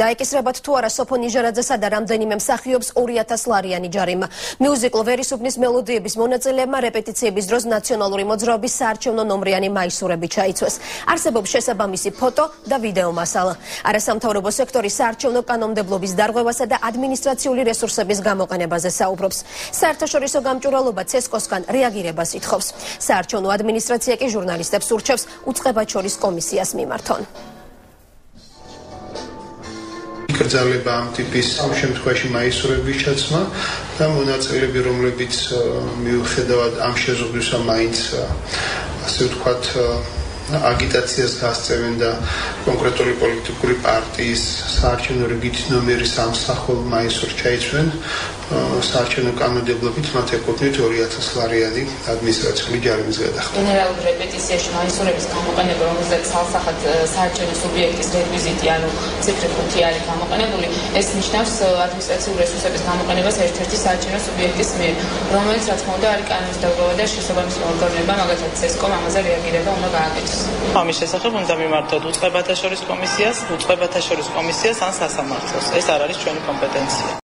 დაეკისრებათ თუ არა სოფო ნიჟარაძესა და რამდენიმე მსახიობს 2000 ლარიანი ჯარიმა. მიუზიკლ ვერისუბნის მელოდიების მონაწილეებმა რეპეტიციების დროს ნაციონალური მოძრაობის საარჩევნო ნომრიანი მაისურები ჩაიცვეს. არსებობს შესაბამისი ფოტო და ვიდეო მასალა. არასამთავრობო სექტორის საარჩევნო კანონმდებლობის დარღვევასა და ადმინისტრაციული რესურსების გამოყენებაზე საუბრობს. საერთაშორისო გამჭვირვალობა ცესკოსგან რეაგირებას ითხოვს. საარჩევნო ადმინისტრაცია კი ჟურნალისტებს ურჩევს უწყებად შორის კომისიას მიმართონ. იკრძალება ამ ტიპის ამ შემთხვევაში მაისურების ჩაცმა და მონაწილეები რომლებიც მიუხედავად ამ შეზღუდვისა მაინც ასე ვთქვათ აგიტაციას გასწევენ და კონკრეტული პოლიტიკური პარტიის საარჩევნო რიგით ნომერის ამსახურ მაისურ ჩაიცვენ საარჩევნო კანონმდებლობით მათ ეკუთვნით 2000 ლარიანი ადმინისტრაციული ჯარიმის გადახდა. გენერალურ რეპეტიციაში მაისურების გამოყენება, რომელზეც სალსახად საარჩევნო სუბიექტის რეკვიზიტი, ანუ ციფრი 5 არის გამოყენებული, ეს ნიშნავს ადმინისტრაციული რესურსების გამოყენებას ერთ-ერთი საარჩევნო სუბიექტის მიერ, რომელიც რა თქმა უნდა არის კანონის დაგროვა და შესაბამისი ორგანოება, მაგალითად ცესკომ ამაზე რეაგირება უნდა გააკეთოს. ამის შესახებ უნდა მიმართოთ უწყებათა შორის კომისიას, უწყებათა შორის კომისიას ან სასამართლოს. ეს არ არის ჩვენი კომპეტენცია.